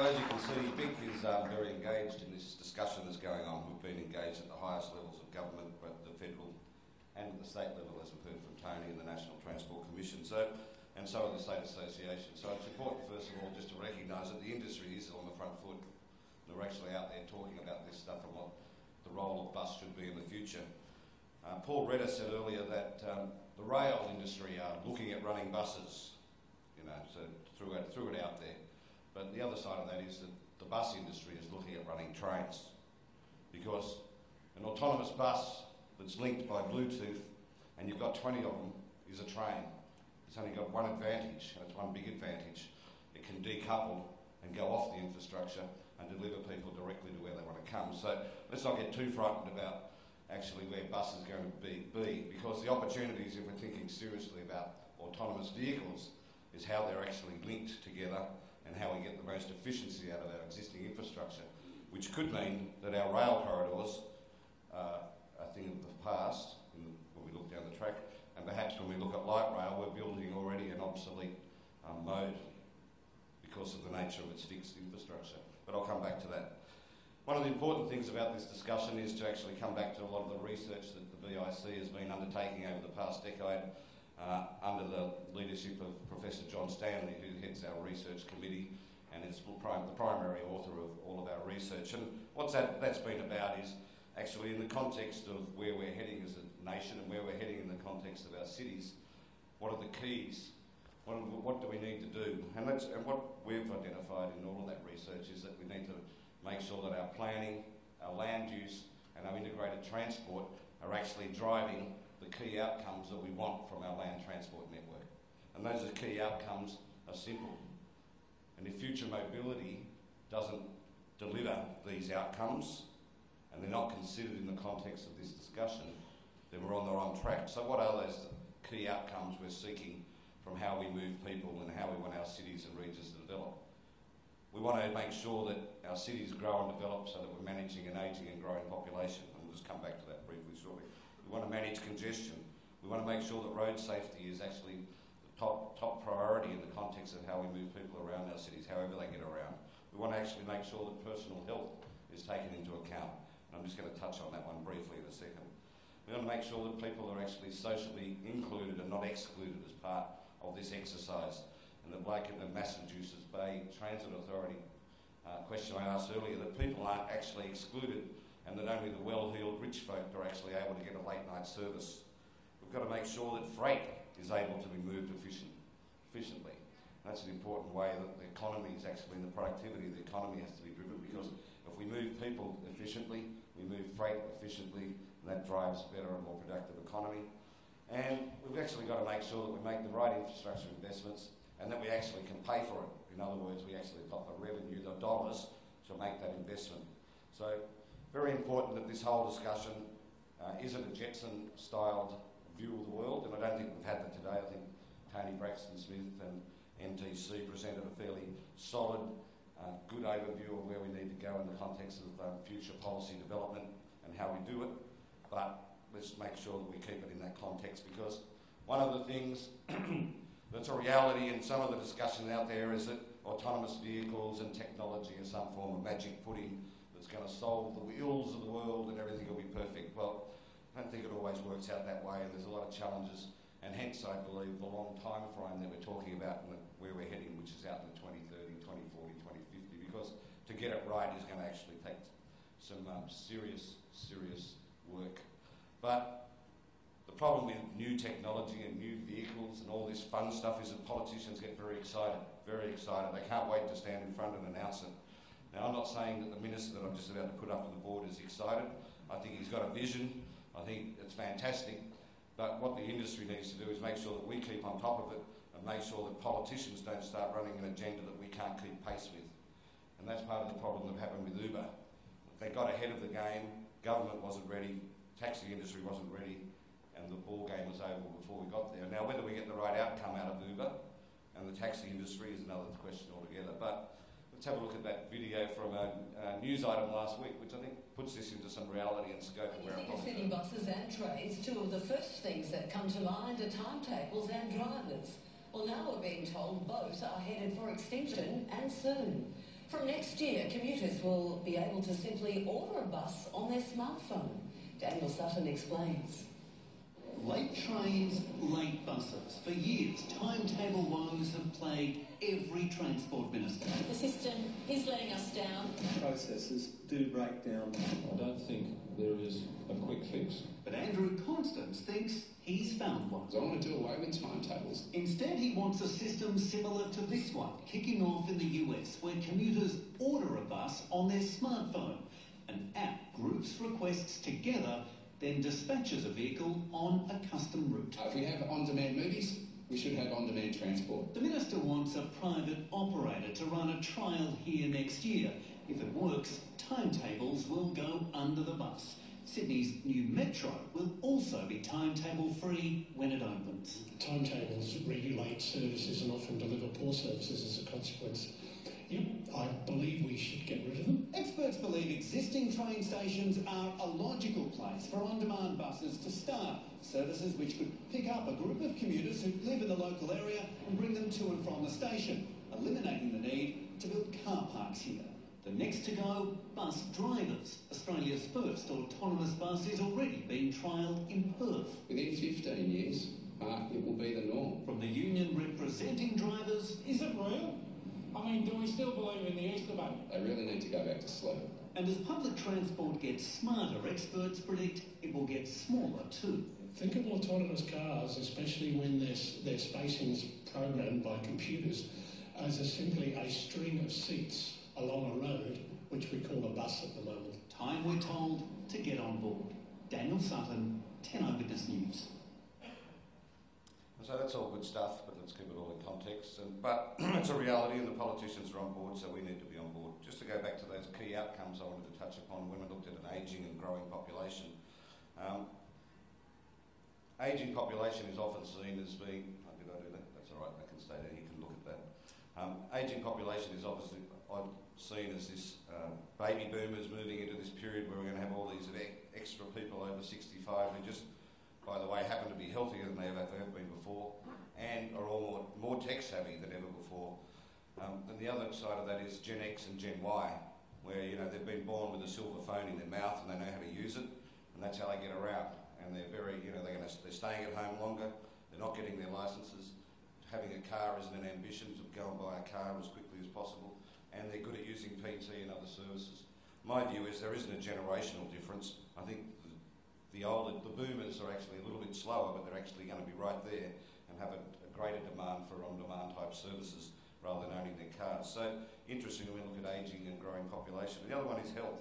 So as you can see, BIC is um, very engaged in this discussion that's going on. We've been engaged at the highest levels of government, both the federal and the state level, as we've heard from Tony and the National Transport Commission. So, and so are the state association. So it's important, first of all, just to recognise that the industry is on the front foot. They're actually out there talking about this stuff and what the role of bus should be in the future. Uh, Paul Retter said earlier that um, the rail industry are looking at running buses, you know, so threw it, threw it out there. But the other side of that is that the bus industry is looking at running trains because an autonomous bus that's linked by Bluetooth and you've got 20 of them is a train. It's only got one advantage, and it's one big advantage. It can decouple and go off the infrastructure and deliver people directly to where they want to come. So let's not get too frightened about actually where bus is going to be, be because the opportunities, if we're thinking seriously about autonomous vehicles, is how they're actually linked together and how we get the most efficiency out of our existing infrastructure, which could mean that our rail corridors are a thing of the past the, when we look down the track, and perhaps when we look at light rail, we're building already an obsolete um, mode because of the nature of its fixed infrastructure. But I'll come back to that. One of the important things about this discussion is to actually come back to a lot of the research that the BIC has been undertaking over the past decade uh, Uh, under the leadership of Professor John Stanley, who heads our research committee and is the primary author of all of our research. And what that, that's been about is actually in the context of where we're heading as a nation and where we're heading in the context of our cities, what are the keys? What, what do we need to do? And, that's, and what we've identified in all of that research is that we need to make sure that our planning, our land use, and our integrated transport are actually driving the key outcomes that we want from our land transport network. And those are key outcomes are simple. And if future mobility doesn't deliver these outcomes, and they're not considered in the context of this discussion, then we're on the wrong track. So what are those key outcomes we're seeking from how we move people and how we want our cities and regions to develop? We want to make sure that our cities grow and develop so that we're managing an ageing and growing population, and we'll just come back to that briefly shortly. We want to manage congestion. We want to make sure that road safety is actually the top, top priority in the context of how we move people around our cities, however they get around. We want to actually make sure that personal health is taken into account. And I'm just going to touch on that one briefly in a second. We want to make sure that people are actually socially included and not excluded as part of this exercise. And the Blake and the Massachusetts Bay Transit Authority uh, question I asked earlier, that people aren't actually excluded and that only the well-heeled rich folk are actually able to get a late night service. We've got to make sure that freight is able to be moved efficient, efficiently. That's an important way that the economy is actually, and the productivity of the economy has to be driven because if we move people efficiently, we move freight efficiently, and that drives a better and more productive economy. And we've actually got to make sure that we make the right infrastructure investments and that we actually can pay for it. In other words, we actually got the revenue, the dollars, to make that investment. So very important that this whole discussion uh, isn't a Jetson-styled view of the world, and I don't think we've had that today. I think Tony Braxton Smith and NTC presented a fairly solid, uh, good overview of where we need to go in the context of um, future policy development and how we do it. But let's make sure that we keep it in that context because one of the things that's a reality in some of the discussion out there is that autonomous vehicles and technology are some form of magic pudding going to solve the ills of the world and everything will be perfect. Well, I don't think it always works out that way, and there's a lot of challenges, and hence I believe the long time frame that we're talking about and where we're heading, which is out in 2030, 2040, 2050, because to get it right is going to actually take some um, serious, serious work. But the problem with new technology and new vehicles and all this fun stuff is that politicians get very excited, very excited. They can't wait to stand in front and announce it. Now, I'm not saying that the minister that I'm just about to put up on the board is excited. I think he's got a vision. I think it's fantastic. But what the industry needs to do is make sure that we keep on top of it and make sure that politicians don't start running an agenda that we can't keep pace with. And that's part of the problem that happened with Uber. They got ahead of the game, government wasn't ready, taxi industry wasn't ready, and the ball game was over before we got there. Now, whether we get the right outcome out of Uber and the taxi industry is another question altogether. But let's have a look at that video from a, a, news item last week, which I think puts this into some reality and scope of where it City buses and trains, two of the first things that come to mind are timetables and drivers. Well, now we're being told both are headed for extinction and soon. From next year, commuters will be able to simply order a bus on their smartphone. Daniel Sutton explains. Late trains, late buses. For years, timetable woes have plagued every transport minister. The system is letting us down. Processes do break down. I don't think there is a quick fix. But Andrew Constance thinks he's found one. I want to do away with timetables. Instead, he wants a system similar to this one, kicking off in the US, where commuters order a bus on their smartphone. An app groups requests together, then dispatches a vehicle on a custom route. Uh, if we have on-demand movies, we should have on-demand transport. The minister wants a private operator to run a trial here next year. If it works, timetables will go under the bus. Sydney's new metro will also be timetable free when it opens. Timetables regulate services and often deliver poor services as a consequence. Yep, I believe we should get rid of them. Experts believe existing train stations are a logical place for on-demand buses to start. Services which could pick up a group of commuters who live in the local area and bring them to and from the station, eliminating the need to build car parks here. The next to go, bus drivers. Australia's first autonomous bus is already being trialled in Perth. Within 15 years, uh, it will be the norm. From the union representing drivers, Is it real? I mean, do we still believe in the Easter Bunny? They really need to go back to slow. and as public transport gets smarter, experts predict it will get smaller too. Think of autonomous cars, especially when their, their spacing programmed by computers, as a, simply a string of seats along a road, which we call a bus at the moment. Time, we're told, to get on board. Daniel Sutton, 10 Eyewitness News. So that's all good stuff, but let's keep it all in context. And, but it's a reality, and the politicians are on board, so we need to be on board. Just to go back to those key outcomes I wanted to touch upon when we looked at an ageing and growing population. Um, ageing population is often seen as being. Oh, did I do that? That's all right. I can stay there. You can look at that. Um, ageing population is obviously seen as this um, baby boomers moving into this period where we're going to have all these extra people over 65 who just by the way, happen to be healthier than they've ever been before and are all more, more tech savvy than ever before. Um, and the other side of that is Gen X and Gen Y, where you know they've been born with a silver phone in their mouth and they know how to use it, and that's how they get around. And they're very, you know, they're, gonna, they're staying at home longer. They're not getting their licences. Having a car isn't an ambition to go and buy a car as quickly as possible, and they're good at using PT and other services. My view is there isn't a generational difference. I think the older, the boomers are actually a little bit slower, but they're actually going to be right there and have a, a greater demand for on-demand type services rather than owning their cars. So interesting when we look at ageing and growing population. The other one is health.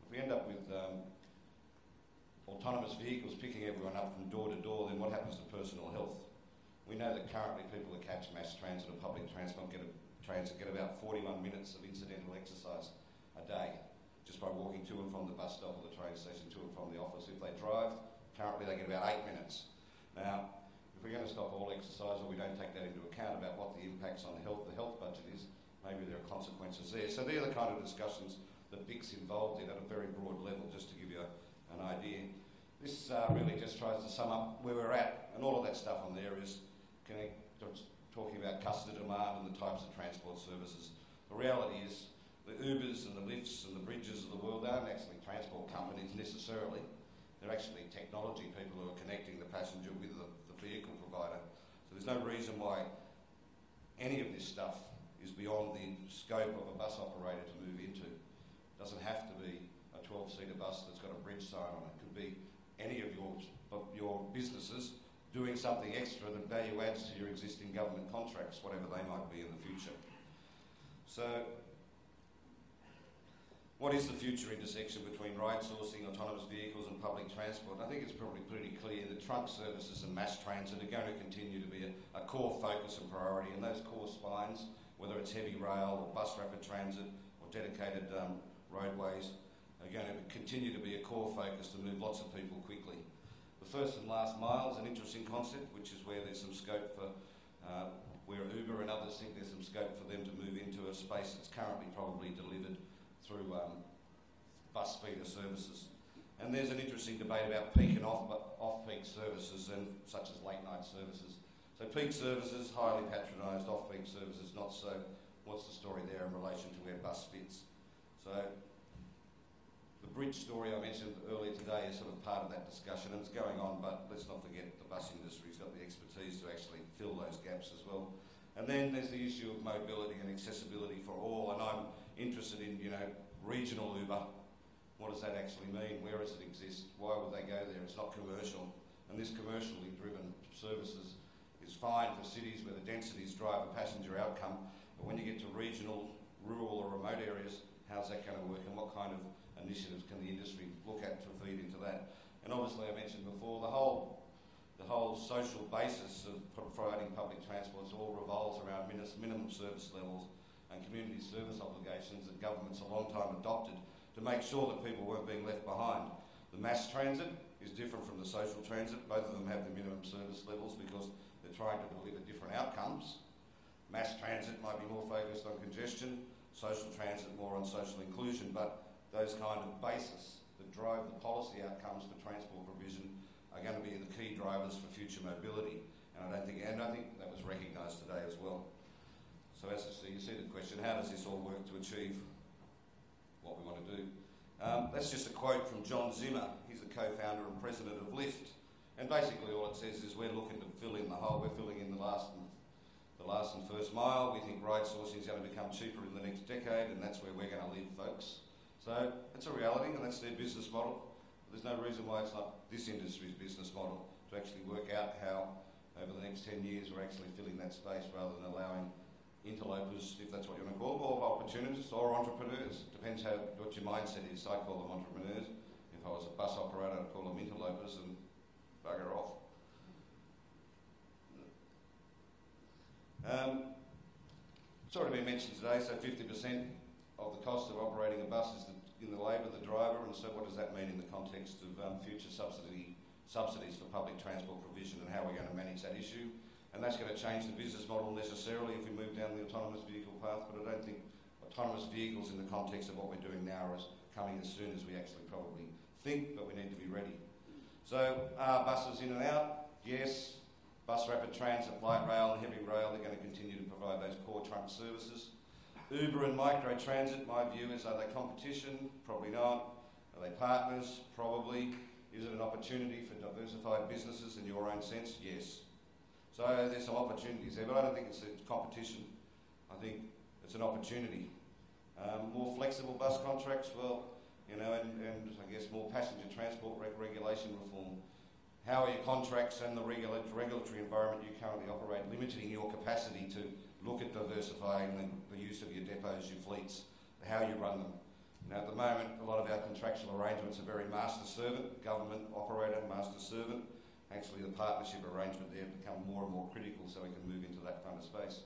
If we end up with um, autonomous vehicles picking everyone up from door to door, then what happens to personal health? We know that currently people that catch mass transit or public transport get a, transit get about 41 minutes of incidental exercise a day just by walking to and from the bus stop or the train station to and from the office. If they drive, currently they get about eight minutes. Now, if we're going to stop all exercise or we don't take that into account about what the impacts on the health, the health budget is, maybe there are consequences there. So they're the kind of discussions that BIC's involved in at a very broad level, just to give you a, an idea. This uh, really just tries to sum up where we're at, and all of that stuff on there is connect, talking about customer demand and the types of transport services. The reality is the Ubers and the Lyfts and the Bridjs of the world aren't actually transport companies necessarily. They're actually technology people who are connecting the passenger with the, the vehicle provider. So there's no reason why any of this stuff is beyond the scope of a bus operator to move into. It doesn't have to be a 12-seater bus that's got a Bridj sign on it. It could be any of your, your businesses doing something extra that value adds to your existing government contracts, whatever they might be in the future. So what is the future intersection between ride sourcing, autonomous vehicles and public transport? I think it's probably pretty clear that trunk services and mass transit are going to continue to be a, a core focus and priority and those core spines, whether it's heavy rail or bus rapid transit or dedicated um, roadways, are going to continue to be a core focus to move lots of people quickly. The first and last mile is an interesting concept, which is where there's some scope for, uh, where Uber and others think there's some scope for them to move into a space that's currently probably delivered through um, bus feeder services. And there's an interesting debate about peak and off, off-peak services, and such as late night services. So peak services, highly patronised, off-peak services, not so. what's the story there in relation to where bus fits. So the Bridj story I mentioned earlier today is sort of part of that discussion and it's going on, but let's not forget the bus industry's got the expertise to actually fill those gaps as well. And then there's the issue of mobility and accessibility for all, and I'm interested in, you know, regional Uber. What does that actually mean? Where does it exist? Why would they go there? It's not commercial. And this commercially driven services is fine for cities where the densities drive a passenger outcome, but when you get to regional, rural or remote areas, how's that going to work and what kind of initiatives can the industry look at to feed into that? And obviously I mentioned before, the whole the whole social basis of providing public transport all revolves around minimum service levels and community service obligations that governments a long time adopted to make sure that people weren't being left behind. The mass transit is different from the social transit. Both of them have the minimum service levels because they're trying to deliver different outcomes. Mass transit might be more focused on congestion, social transit more on social inclusion, but those kind of basis that drive the policy outcomes for transport provision are going to be the key drivers for future mobility. And I don't think, and I think that was recognised today as well. So as you see the question, how does this all work to achieve what we want to do? Um, that's just a quote from John Zimmer. He's the co-founder and president of Lyft. And basically all it says is we're looking to fill in the hole. We're filling in the last and, the last and first mile. We think ride sourcing is going to become cheaper in the next decade, and that's where we're going to live, folks. So it's a reality, and that's their business model. There's no reason why it's not this industry's business model to actually work out how over the next 10 years we're actually filling that space rather than allowing interlopers, if that's what you want to call them, or opportunists or entrepreneurs. Depends how what your mindset is. I call them entrepreneurs. If I was a bus operator, I'd call them interlopers and bugger off. Um, it's already been mentioned today, so 50% of the cost of operating a bus is the in the labour, of the driver, and so what does that mean in the context of um, future subsidy, subsidies for public transport provision and how we're going to manage that issue? And that's going to change the business model necessarily if we move down the autonomous vehicle path, but I don't think autonomous vehicles in the context of what we're doing now is coming as soon as we actually probably think, but we need to be ready. So are buses in and out? Yes. Bus rapid transit, light rail and heavy rail, they're going to continue to provide those core trunk services. Uber and Micro Transit, my view is are they competition? Probably not. Are they partners? Probably. Is it an opportunity for diversified businesses in your own sense? Yes. So there's some opportunities there, but I don't think it's, it's competition. I think it's an opportunity. Um, more flexible bus contracts, well, you know, and, and I guess more passenger transport reg- regulation reform. How are your contracts and the regula- regulatory environment you currently operate limiting your capacity to look at diversifying the, the use of your depots, your fleets, how you run them. Now, at the moment, a lot of our contractual arrangements are very master-servant, government operator, master-servant. Actually, the partnership arrangement there become more and more critical so we can move into that kind of space.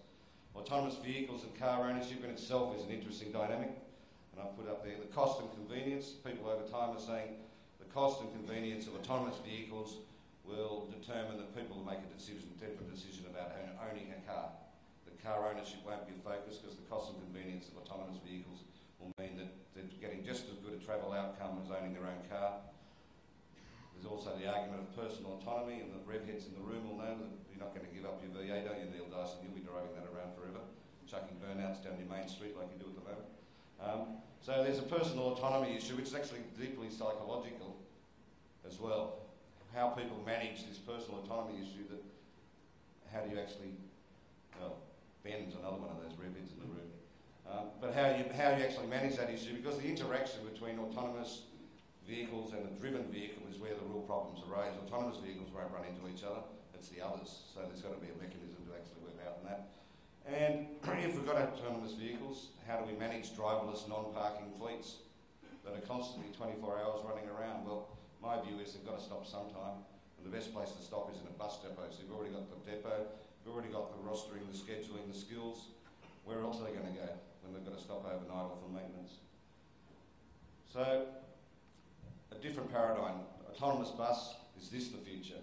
Autonomous vehicles and car ownership in itself is an interesting dynamic. And I've put up there the cost and convenience. People over time are saying the cost and convenience of autonomous vehicles will determine that people will make a decision, different decision about owning a car The car ownership won't be a focus because the cost and convenience of autonomous vehicles will mean that they're getting just as good a travel outcome as owning their own car. There's also the argument of personal autonomy, and the rev heads in the room will know that you're not going to give up your V8, are you, Neil Dyson? You'll be driving that around forever, chucking burnouts down your main street like you do at the moment. Um, so there's a personal autonomy issue, which is actually deeply psychological as well. How people manage this personal autonomy issue that how do you actually well, Ben's another one of those rev in the room. Um, but how you, how you actually manage that issue, because the interaction between autonomous vehicles and a driven vehicle is where the real problems arise. Autonomous vehicles won't run into each other, it's the others. So there's got to be a mechanism to actually work out on that. And if we've got autonomous vehicles, how do we manage driverless non-parking fleets that are constantly 24 hours running around? Well, my view is they've got to stop sometime. And the best place to stop is in a bus depot. So you've already got the depot, We've already got the rostering, the scheduling, the skills. Where else are they going to go when they've got to stop overnight or for maintenance? So, different paradigm. Autonomous bus, is this the future?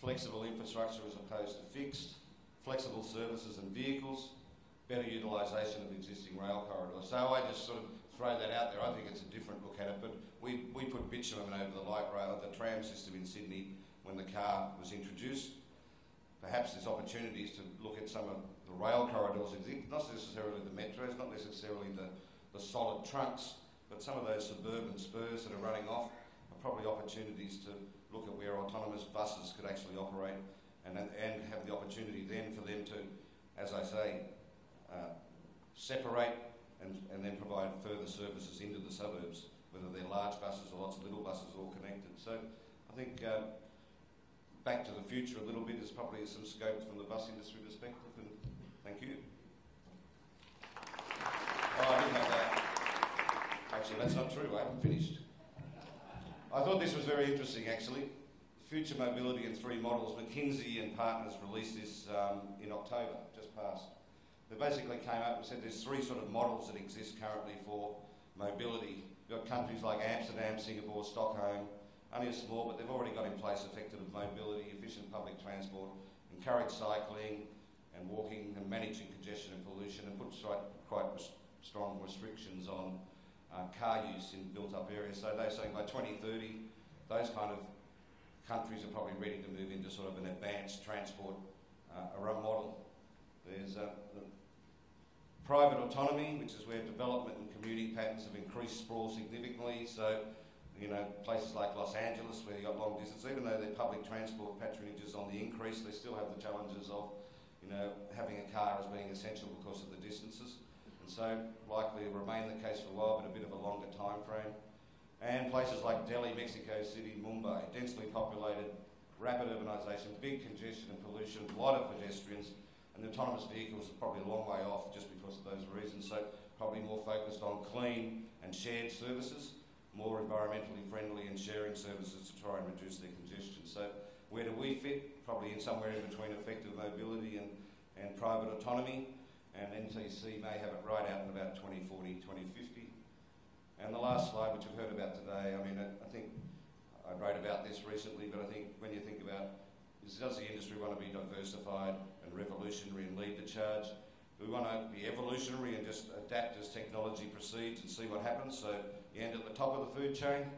Flexible infrastructure as opposed to fixed, flexible services and vehicles, better utilisation of existing rail corridors. So I just sort of throw that out there. I think it's a different look at it, but we, we put bitumen over the light rail, the tram system in Sydney when the car was introduced perhaps there's opportunities to look at some of the rail corridors not necessarily the metros, not necessarily the, the solid trunks, but some of those suburban spurs that are running off are probably opportunities to look at where autonomous buses could actually operate and, and have the opportunity then for them to, as I say, uh, separate and, and then provide further services into the suburbs, whether they're large buses or lots of little buses all connected. So I think uh, back to the future a little bit is probably some scope from the bus industry perspective and thank you. Oh, I didn't have that. Actually, that's not true. I haven't finished. I thought this was very interesting, actually. Future mobility in three models. McKinsey and partners released this um, in October, just past. They basically came up and said there's three sort of models that exist currently for mobility. You've got countries like Amsterdam, Singapore, Stockholm, only a small, but they've already got in place effective mobility, efficient public transport, encourage cycling and walking and managing congestion and pollution and puts right, quite strong restrictions on uh, car use in built-up areas. So they're saying by 2030, those kind of countries are probably ready to move into sort of an advanced transport uh, model. There's uh, private autonomy, which is where development and commuting patterns have increased sprawl significantly. So, you know, places like Los Angeles, where you've got long distance, even though their public transport patronage is on the increase, they still have the challenges of, you know, having a car as being essential because of the distances and so likely to remain the case for a while, but a bit of a longer time frame. And places like Delhi, Mexico City, Mumbai, densely populated, rapid urbanisation, big congestion and pollution, a lot of pedestrians, and autonomous vehicles are probably a long way off just because of those reasons. So probably more focused on clean and shared services, more environmentally friendly and sharing services to try and reduce their congestion. So where do we fit? Probably in somewhere in between effective mobility and, and private autonomy and NTC may have it right out in about 2040, 2050. And the last slide, which we've heard about today, I mean, I think I wrote about this recently, but I think when you think about is, does the industry want to be diversified and revolutionary and lead the charge? Do we want to be evolutionary and just adapt as technology proceeds and see what happens? So you end at the top of the food chain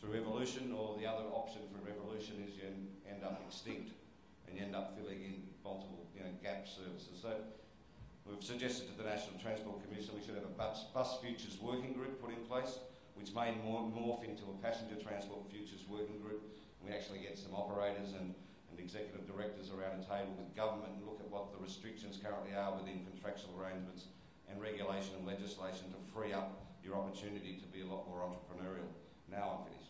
through evolution, or the other option for revolution is you end up extinct and you end up filling in multiple you know, gap services. So We've suggested to the National Transport Commission we should have a bus, bus futures working group put in place, which may morph into a passenger transport futures working group. We actually get some operators and, and executive directors around a table with government and look at what the restrictions currently are within contractual arrangements and regulation and legislation to free up your opportunity to be a lot more entrepreneurial. Now I'm finished.